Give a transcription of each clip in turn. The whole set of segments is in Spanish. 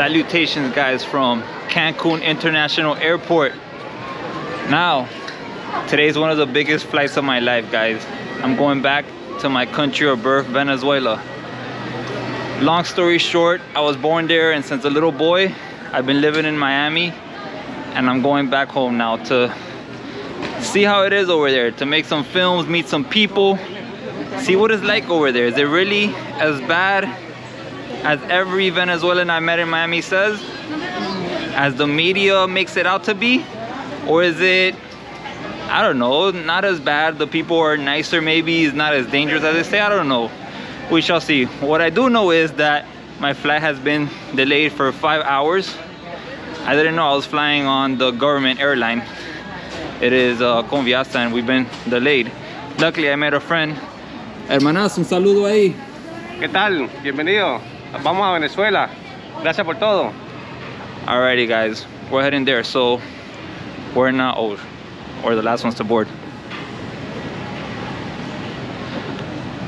Salutations guys from Cancun International Airport. Now, today's one of the biggest flights of my life guys. I'm going back to my country of birth, Venezuela. Long story short, I was born there and since a little boy, I've been living in Miami and I'm going back home now to see how it is over there, to make some films, meet some people, see what it's like over there. Is it really as bad as every Venezuelan I met in Miami says? As the media makes it out to be? Or is it, I don't know, not as bad? The people are nicer maybe, it's not as dangerous as they say, I don't know. We shall see. What I do know is that my flight has been delayed for five hours. I didn't know I was flying on the government airline. It is uh, Conviasa and we've been delayed. Luckily I met a friend. Hermanas, un saludo ahí. ¿Qué tal? Bienvenido. Vamos a Venezuela. Gracias por todo. Alrighty guys, we're heading there. So we're not, oh, or the last ones to board.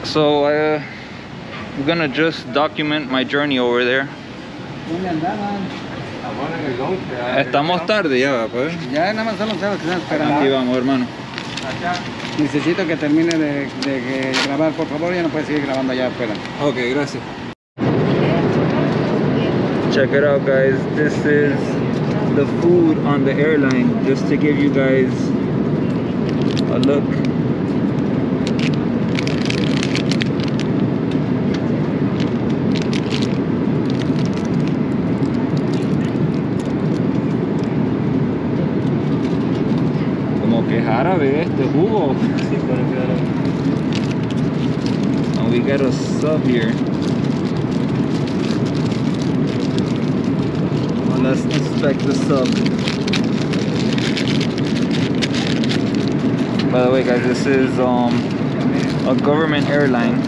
So uh, I'm gonna just document my journey over there. Estamos tarde ya, pues. Ya nada más son los que están esperando. Aquí vamos, hermano. Necesito que termine de, de que grabar, por favor, ya no puedes seguir grabando allá afuera. Ok, gracias. Check it out, guys. This is the food on the airline, just to give you guys a look. Como que jarabe este jugo. And we got a sub here. Let's inspect the sub. By the way, guys, this is um, a government airline.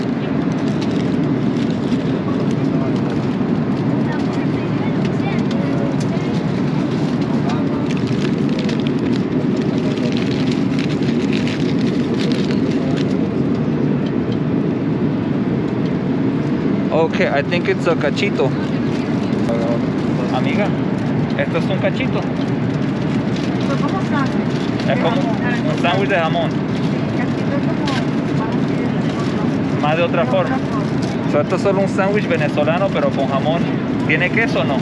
Okay, I think it's a cachito. Amiga, esto es un cachito. Es como un sándwich de jamón, más de otra forma. So, esto es solo un sándwich venezolano, pero con jamón. ¿Tiene queso o no?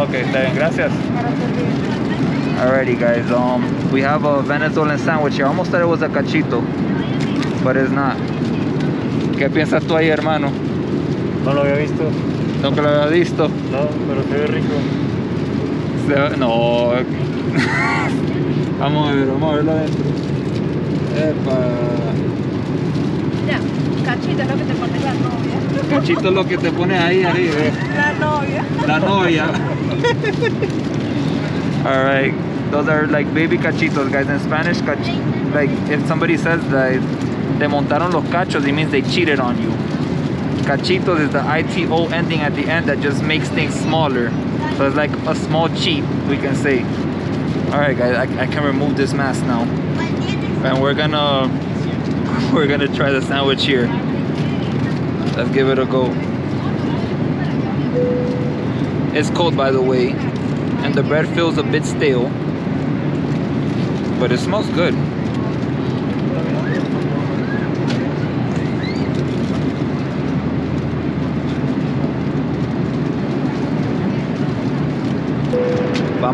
Ok, está bien, gracias. Alrighty guys, um, we have a Venezuelan sandwich here. I almost thought it was a cachito, but it's not. ¿Qué piensas tú ahí, hermano? No lo había visto. ¿No que lo había visto? No, pero se ve rico. Se ve- No. vamos a ver, vamos a verlo adentro. Epa. Ya, cachito es lo que te pone la novia. Cachito es lo que te pone ahí arriba. eh. La novia. La novia. All right. Those are like baby cachitos, guys. In Spanish, cach like if somebody says that te montaron los cachos, it means they cheated on you. Cachitos is the ITO ending at the end that just makes things smaller. So it's like a small cheat, we can say. All right, guys, I, I can remove this mask now, and we're gonna we're gonna try the sandwich here. Let's give it a go. It's cold, by the way, and the bread feels a bit stale, but it smells good.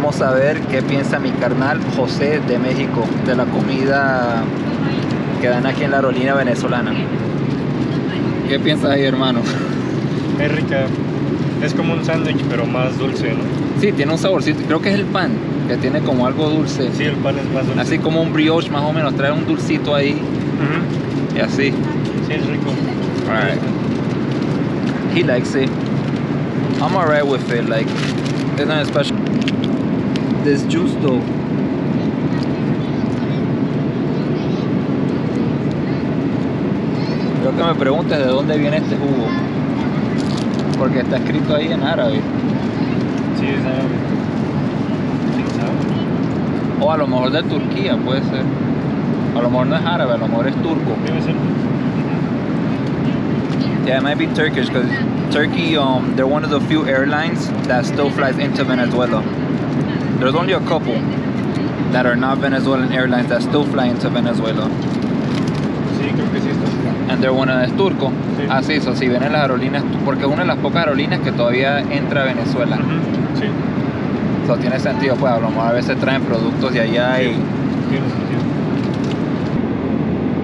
Vamos a ver qué piensa mi carnal José de México de la comida que dan aquí en la aerolínea venezolana. ¿Qué piensas ahí, hermano? Es rica. Es como un sándwich, pero más dulce, ¿no? Sí, tiene un saborcito. Creo que es el pan, que tiene como algo dulce. Sí, el pan es más dulce. Así como un brioche más o menos, trae un dulcito ahí y así. Sí, es rico. Alright. He likes it. I'm alright with it, like it's not special. Though. Creo que me preguntes de dónde viene este jugo. Porque está escrito ahí en árabe. Sí, es árabe. O a lo mejor de Turquía, puede ser. A lo mejor no es árabe, a lo mejor es turco. Debe ser. Yeah, it might be Turkish because Turkey, um, they're one of the few airlines that still flies into Venezuela. There's only a couple that are not Venezuelan airlines that still fly into Venezuela. Sí, creo que sí está. And they're one of es turco. Sí. Ah, sí, eso sí, vienen las aerolíneas, porque es una de las pocas aerolíneas que todavía entra a Venezuela. Ujú, Sí, Eso tiene sentido, pues a lo mejor a veces traen productos de allá y... tiene sentido.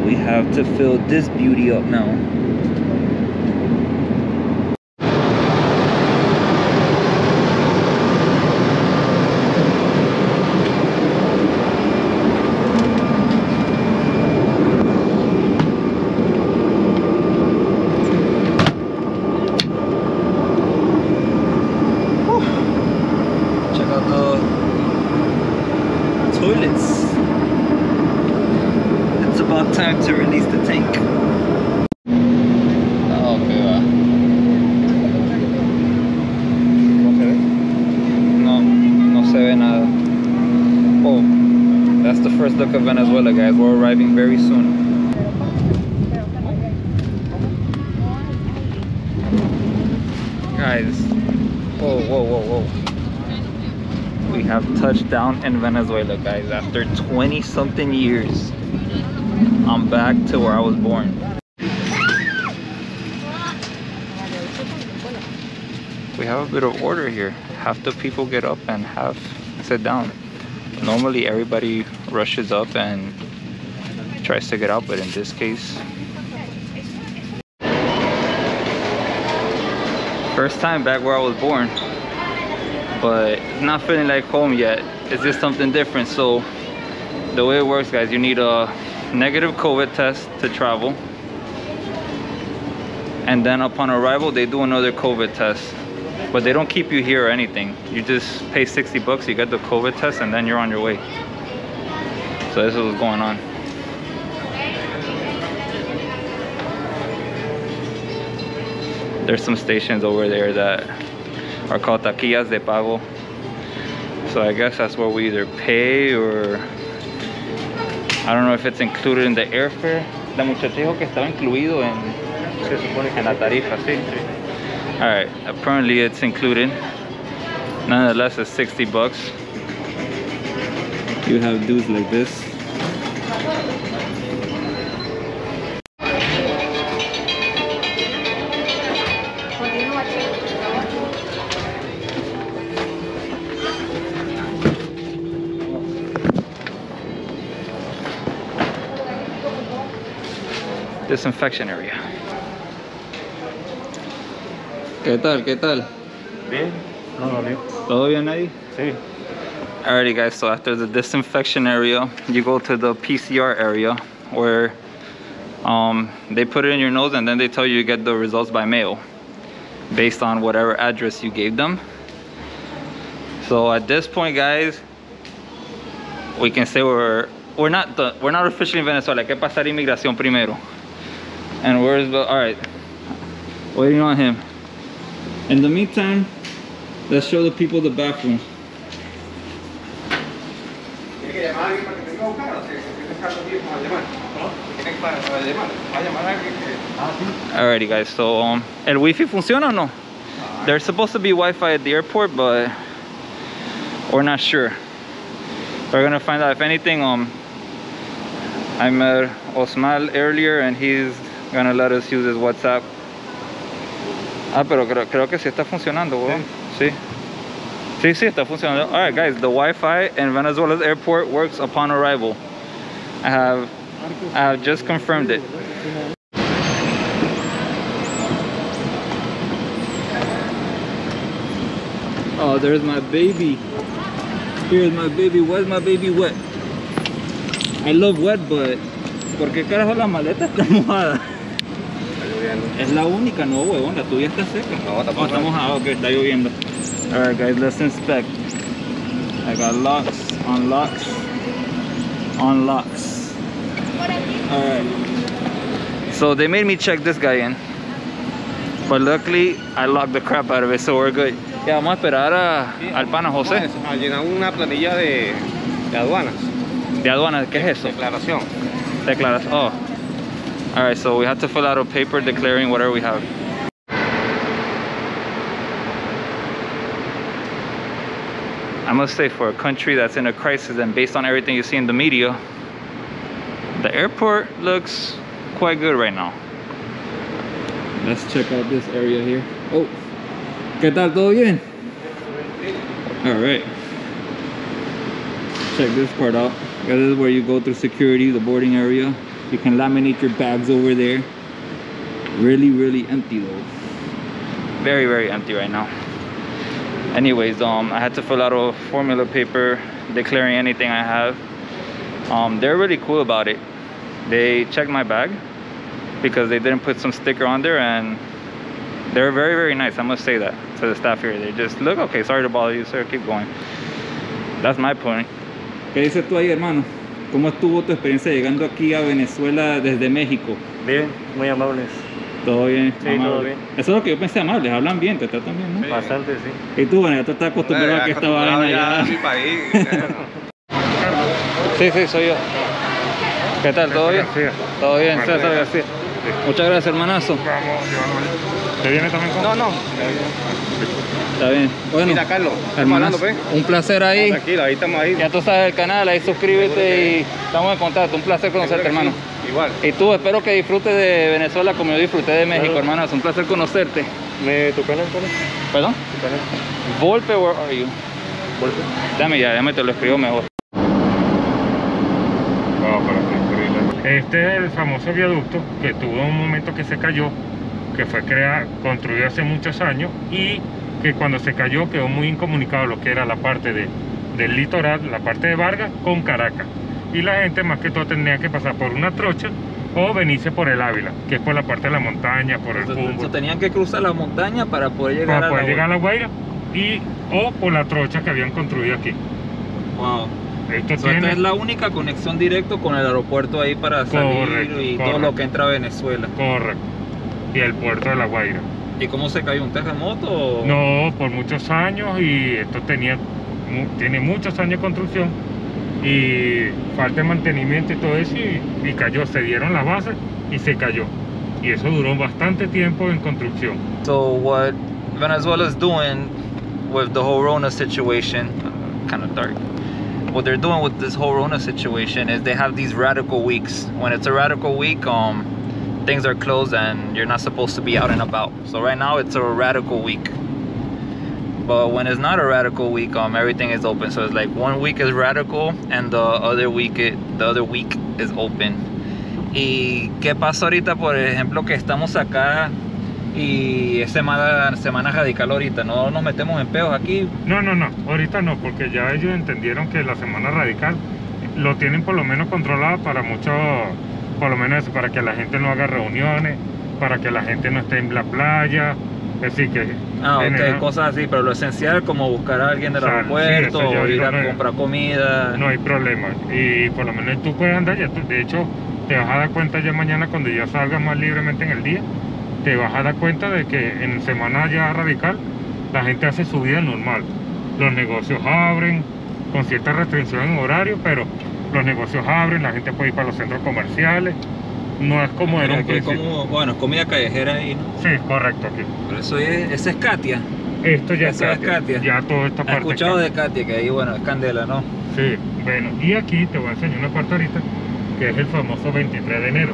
We have to fill this beauty up now. Toilets. It's about time to release the tank. Oh. No. No, no. Oh, that's the first look of Venezuela, guys. We're arriving very soon. Down in Venezuela, guys. After 20 something years, I'm back to where I was born. we have a bit of order here. Half the people get up and half sit down. Normally everybody rushes up and tries to get out, but in this case, first time back where I was born, but not feeling like home yet. It's just something different. So the way it works, guys, you need a negative COVID test to travel. And then upon arrival, they do another COVID test but they don't keep you here or anything. You just pay 60 bucks, you get the COVID test, and then you're on your way. So this is what's going on. There's some stations over there that are called taquillas de pago. So I guess that's where we either pay or I don't know if it's included in the airfare. La muchacha dijo que estaba incluido en, Se supone que en la tarifa, sí. All right, apparently it's included. Nonetheless, it's 60 bucks. You have dudes like this. Disinfection area. ¿Qué tal? ¿Qué tal? Bien. No lo ¿Todo bien ahí? Sí. Alrighty guys, so after the disinfection area, you go to the PCR area where um, they put it in your nose and then they tell you you get the results by mail based on whatever address you gave them. So at this point guys, we can say we're we're not the, we're not officially in Venezuela. Hay que pasar inmigración primero. And where's the all right? Waiting on him. In the meantime, let's show the people the bathroom. Alrighty guys, so um, el wifi funciona o no? There's supposed to be Wi-Fi at the airport, but we're not sure. We're gonna find out. If anything, um, I met Osmal earlier, and he's gonna let us use his WhatsApp. Ah, pero creo, creo que sí está funcionando, weón. Sí. Sí, sí está funcionando. All right, guys, the Wi-Fi in Venezuela's airport works upon arrival. I have, I have just confirmed it. Oh, there's my baby. Here's my baby. Where's my baby wet? I love wet, but ¿por qué carajo la maleta está mojada? Lloviendo. Es la única, no, huevón, la tuya está seca. No, está Oh, está mojada, ok, está lloviendo. Alright, guys, let's inspect. I got locks, unlocks, unlocks. Alright. So they made me check this guy in. But luckily, I locked the crap out of it, so we're good. Ya, vamos a esperar a, al pana José. A llenar una planilla de, de aduanas. De aduana, ¿qué es eso? Declaración. Declaración. Oh. All right, so we had to fill out a paper declaring whatever we have. I must say for a country that's in a crisis and based on everything you see in the media, the airport looks quite good right now. Let's check out this area here. Oh, ¿qué tal? ¿Todo bien? All right. Check this part out. This is where you go through security, the boarding area. You can laminate your bags over there. Really, really empty though. Very, very empty right now. Anyways, um, I had to fill out a formula paper declaring anything I have. Um, they're really cool about it. They checked my bag because they didn't put some sticker on there and they're very, very nice. I must say that to the staff here. They just look, okay, sorry to bother you, sir, keep going. That's my point. ¿Qué dices tú ahí, hermano? ¿Cómo estuvo tu experiencia llegando aquí a Venezuela desde México? Bien, muy amables. Todo bien, Sí, amable. todo bien. Eso es lo que yo pensé, amables, hablan bien, te tratan bien, ¿no? Bastante, sí. Y tú, bueno, ya tú estás acostumbrado a que esta vaina ya mi país. Sí, sí, soy yo. ¿Qué tal? ¿Todo bien? García. Todo bien, César García. Muchas gracias, hermanazo. Vamos. ¿Te viene también con? No, no. Está bien. Bueno, Mira, Carlos, hablando, pues. un placer ahí. Tranquilo, ahí estamos ahí. Ya tú sabes el canal, ahí suscríbete y estamos en contacto. Un placer conocerte, hermano. Igual. Y tú, espero que disfrutes de Venezuela como yo disfruté de México, Claro. hermano. Es un placer conocerte. ¿Me tu canal cuál es? ¿Perdón? ¿Tu canal? Volpe, where are you? ¿Volpe? Dame ya, déjame te lo escribo mejor. Para. Este es el famoso viaducto que tuvo un momento que se cayó, que fue creado, construido hace muchos años y que cuando se cayó quedó muy incomunicado lo que era la parte de, del litoral, la parte de Vargas con Caracas. Y la gente más que todo tenía que pasar por una trocha o venirse por el Ávila, que es por la parte de la montaña, por el Humboldt, tenían que cruzar la montaña para poder llegar para a poder la llegar a la Guaira y o por la trocha que habían construido aquí. Wow. Esto esta es la única conexión directo con el aeropuerto ahí para salir Correcto, y todo lo que entra a Venezuela. correcto y el puerto de la Guaira. ¿Y cómo se cayó? ¿Un terremoto? No, por muchos años y esto tenía, tiene muchos años de construcción y falta de mantenimiento y todo eso y, y cayó, se dieron las bases y se cayó. Y eso duró bastante tiempo en construcción. So what Venezuela is doing with the whole Rona situation, kind of dark. What they're doing with this whole Rona situation is they have these radical weeks. When it's a radical week, um, things are closed and you're not supposed to be out and about. So right now it's a radical week. But when it's not a radical week, um, everything is open. So it's like one week is radical and the other week, it, the other week is open. ¿Y qué pasa ahorita, por ejemplo, que estamos acá y es semana, semana radical ahorita? ¿No nos metemos en peos aquí? No, no, no, ahorita no, porque ya ellos entendieron que la semana radical lo tienen por lo menos controlado para mucho, por lo menos eso, para que la gente no haga reuniones, para que la gente no esté en la playa, es decir que... Ah, ok, cosas así, pero lo esencial como buscar a alguien del sí, aeropuerto o ir a comprar comida. No hay problema. Y por lo menos tú puedes andar ya. tú- de hecho, te vas a dar cuenta ya mañana cuando ya salgas más libremente en el día. Te vas a dar cuenta de que en semana ya radical la gente hace su vida normal. Los negocios abren con cierta restricción en horario, pero los negocios abren, la gente puede ir para los centros comerciales. No es como era un como, bueno, comida callejera ahí, ¿no? Sí, correcto aquí. Pero eso es, esa es Katia. Esto ya Eso es Katia. Ya toda esta He parte. escuchado Katia. de Katia, que ahí, bueno, es candela, ¿no? Sí, bueno, y aquí te voy a enseñar una parte ahorita que es el famoso 23 de enero.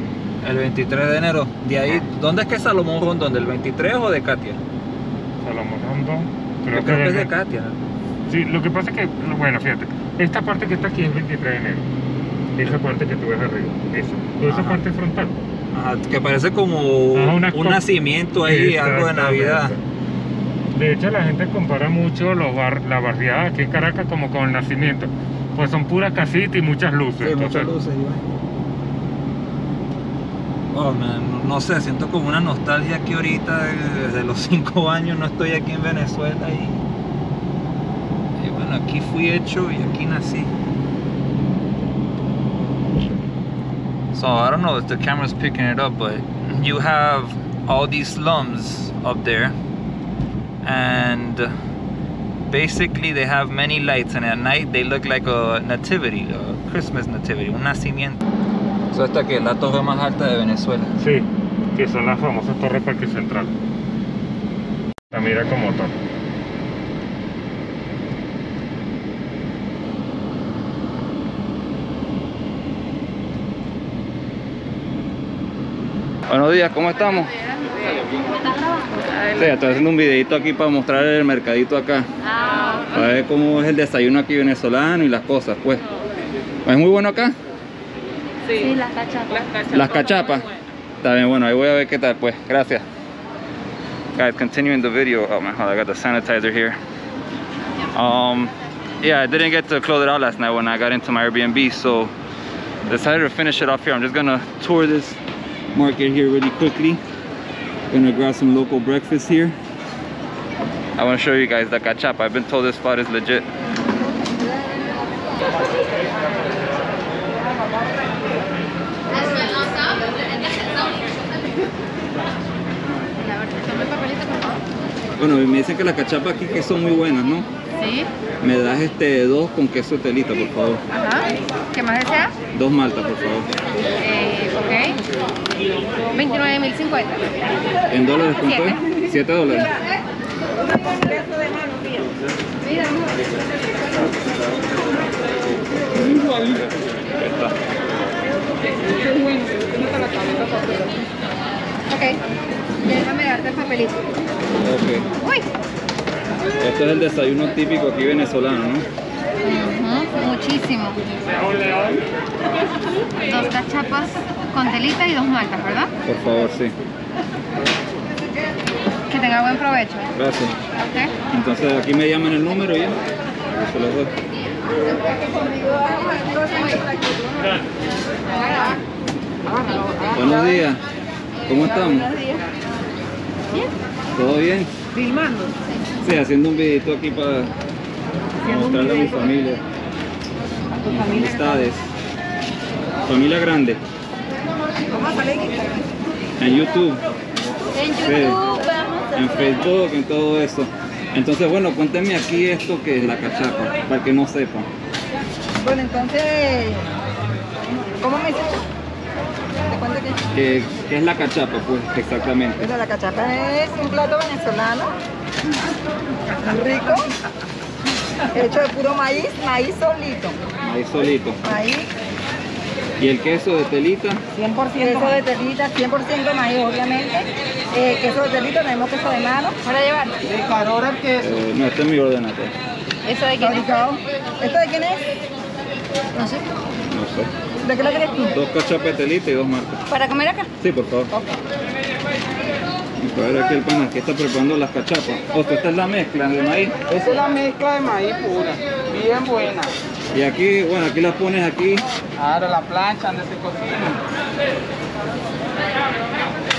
El 23 de enero. De ahí, ¿dónde es que es Salomón Rondón? ¿Del 23 o de Katia? Salomón Rondón. Yo creo que es de Katia. Sí, lo que pasa es que, bueno, fíjate, esta parte que está aquí es 23 de enero. Esa parte que tú ves arriba, eso. Toda esa parte frontal. Ajá, que parece como Ajá, una un nacimiento ahí, algo de. Navidad. De hecho, la gente compara mucho los bar, la barriada aquí en Caracas como con el nacimiento. Pues son puras casitas y muchas luces. Sí, muchas luces, Iván. Oh, man, no, sé, siento como una nostalgia aquí ahorita, desde los cinco años no estoy aquí en Venezuela y, aquí fui hecho y aquí nací. So I don't know if the camera's picking it up, but you have all these slums up there and basically they have many lights and at night they look like a nativity, a Christmas nativity, un nacimiento. So esta que la torre más alta de Venezuela. Sí, que son las famosas torres Parque Central. La mira como torre. Buenos días, ¿cómo estamos? Sí, estoy haciendo un videito aquí para mostrar el mercadito acá. Ah, Para ver cómo es el desayuno aquí venezolano y las cosas, pues. ¿Es muy bueno acá? sí, las cachapas. Las cachapas. Está bien, bueno, ahí voy a ver qué tal, pues. Gracias. Guys, continuing the video. Oh hold on, I got the sanitizer here. Um, yeah, I didn't get to close it out last night when I got into my Airbnb, so decided to finish it off here. I'm just gonna tour this market here really quickly. Gonna grab some local breakfast here. I want to show you guys the cachapa. I've been told this spot is legit. Bueno, me dicen que las cachapas aquí que son muy buenas, ¿no? Sí, Me das este dos con queso telita, por favor. ajá. ¿Qué más deseas? Dos maltas, por favor. Eh, ok. 29.050. ¿En dólares cuánto es? Siete dólares. Ahí está. Ok. Déjame darte el papelito. Ok. Uy. Esto es el desayuno típico aquí venezolano, ¿no? Ujú, Muchísimo. Dos cachapas con telita y dos maltas, ¿verdad? Por favor, sí. Que tenga buen provecho. Gracias. Entonces aquí me llaman el número y ya. Yo se los doy. Buenos días. ¿Cómo estamos? ¿Todo bien? Filmando. Sí, haciendo un videito aquí para mostrarle a mi familia. Mis amistades. Familia grande. En YouTube, En. YouTube vamos a en hacer- Facebook, en todo eso. Entonces, bueno, cuéntenme aquí esto que es la cachapa, para que no sepa. Bueno, entonces, ¿cómo me dices? ¿Te cuento que? ¿Qué, qué es la cachapa, pues, exactamente? Bueno, la cachapa es un plato venezolano, rico, hecho de puro maíz, maíz solito, Ahí solito. maíz Y el queso de telita, 100% queso de telita, 100% maíz obviamente, eh, queso de telita, tenemos queso de mano, Para llevar. de carora el queso, eh, no, este es mi ordenador. Eso de quién es. ¿Esto de quién es? No sé. No sé. ¿De qué lo quieres tú? Dos cachapas de telita y dos marcas. Para comer acá. Sí, por favor. A ver aquí el pana que está preparando las cachapas. O sea, esta es la mezcla de maíz. Esa es la mezcla de maíz pura, bien buena. Y aquí, bueno, aquí las pones aquí. Ahora la plancha donde se cocina.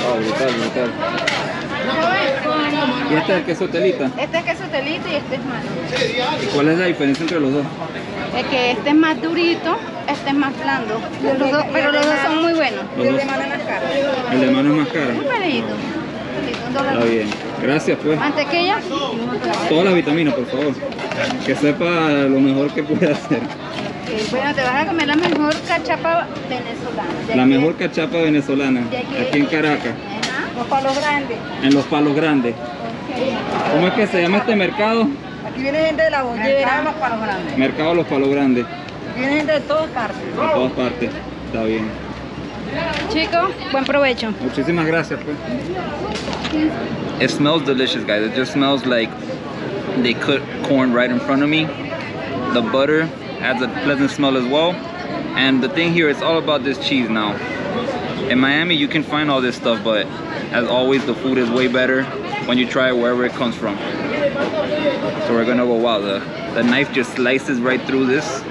Wow, brutal, brutal. Y este es el queso telita. Este es queso telita y este es mano. ¿Y cuál es la diferencia entre los dos? Es que este es más durito, este es más blando. Los dos- pero los dos son muy buenos. Y el de mano es más caro. El de mano es más caro. Un pelito. Un pelito, un dólar. Está bien. Gracias, pues. Mantequilla. Todas las vitaminas, por favor. Que sepa lo mejor que puede hacer. Bueno, te vas a comer la mejor cachapa venezolana. De La aquí. mejor cachapa venezolana. Aquí en Caracas. Ajá. Los palos grandes. En los palos grandes. ¿Cómo es que se llama este mercado? Aquí viene gente de la bollera, los palos grandes. Mercado Los Palos Grandes. Viene gente de todas partes. De todas partes. Está bien. Chicos, buen provecho. Muchísimas gracias, pues. It smells delicious, guys. It just smells like they cooked corn right in front of me. The butter adds a pleasant smell as well. And the thing here, it's all about this cheese now. In Miami, you can find all this stuff, but as always, the food is way better when you try it wherever it comes from. So we're gonna go, wow, the, the knife just slices right through this.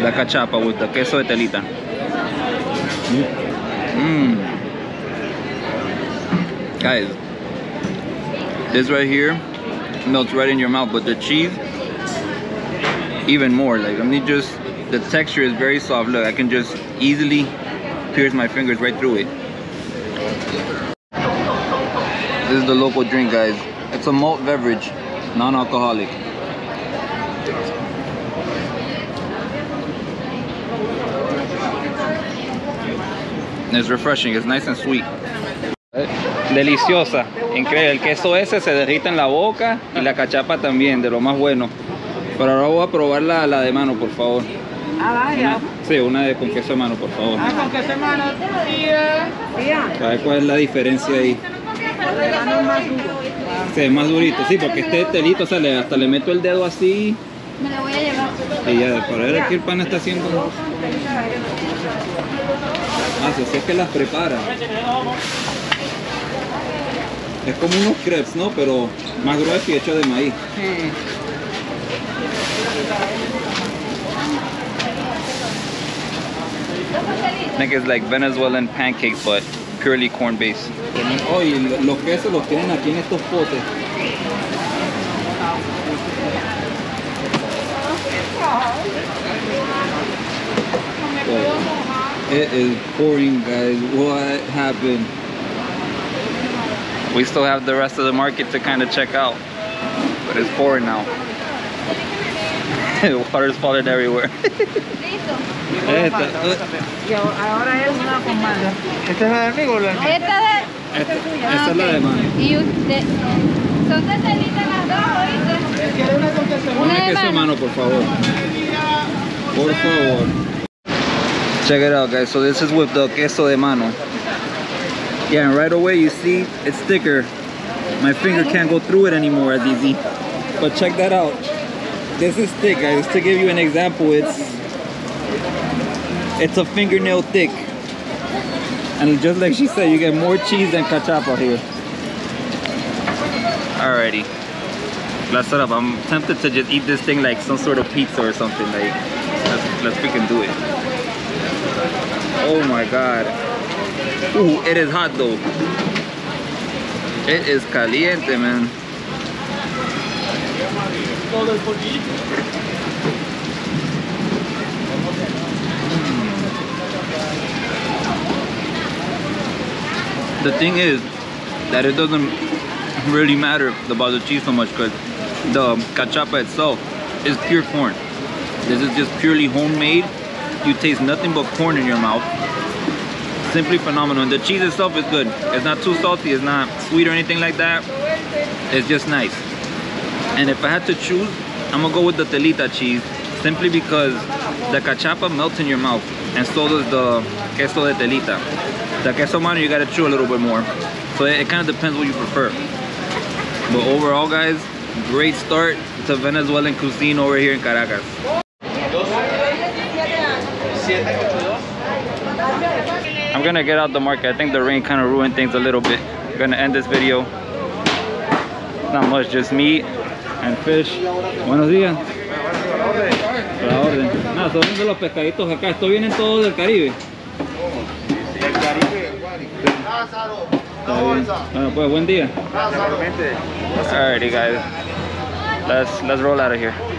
La cachapa with the queso de telita. Mmm. Guys, this right here melts right in your mouth, but the cheese, even more. Like, I mean, just the texture is very soft. Look, I can just easily pierce my fingers right through it. This is the local drink, guys. It's a malt beverage, non alcoholic. It's refreshing, it's nice and sweet. Deliciosa, increíble. El queso ese se derrita en la boca y la cachapa también, de lo más bueno. Pero ahora voy a probar la, la de mano, por favor. Ah, vaya. Sí, una de con queso de mano, por favor. Ah, con queso hermano, tía. Tía, Para ver cuál es la diferencia ahí. el es más duro. Sí, es más durito, sí, porque este telito, o sea, le- hasta le meto el dedo así Me la voy a llevar. y ya, para ver qué el pan está haciendo. Ah, sí, sí es que las prepara. Es como unos crepes, ¿no? Pero más grueso y hecho de maíz. Sí. I think like Venezuelan pancakes, but purely corn based. Oh, y lo- los quesos los tienen aquí en estos potes. It is pouring, guys. What happened? We still have the rest of the market to kind of check out, but it's pouring now. Water's falling everywhere. Listo. Esta, Y ahora ahora es una con manga. ¿Esta es la de amigo o la de Esta de... esta- Ah, esta es la de ok. mano. Y usted... Son de telita las dos, ¿oíste? ¿Quiere una con queso Una Una de queso de mano. mano, por favor. Por favor. Check it out, guys. So this is with the queso de mano. Yeah, and right away you see it's thicker. My finger can't go through it anymore as easy. But check that out. This is thick, guys. To give you an example, it's it's a fingernail thick. And just like she said, you get more cheese than cachapa here. Alrighty. Let's up. I'm tempted to just eat this thing like some sort of pizza or something. Like, let's, let's freaking do it. Oh my god. Ooh, it is hot though. It is caliente, man. The thing is that it doesn't really matter about the cheese so much because the cachapa itself is pure corn. This is just purely homemade. You taste nothing but corn in your mouth. Simply phenomenal. And the cheese itself is good. It's not too salty, it's not sweet or anything like that. It's just nice. And if I had to choose, I'm gonna go with the telita cheese simply because the cachapa melts in your mouth and so does the queso de telita. The queso mano you gotta chew a little bit more. So it, it kind of depends what you prefer. But overall guys, great start to Venezuelan cuisine over here in Caracas. I'm gonna get out the market. I think the rain kind of ruined things a little bit. I'm gonna end this video. Not much, just meat and fish. Buenos días. La orden. Nada, son de los pescaditos acá. Estos vienen todos del Caribe. Está bien. Bueno, pues buen día. Alrighty guys. Let's let's roll out of here.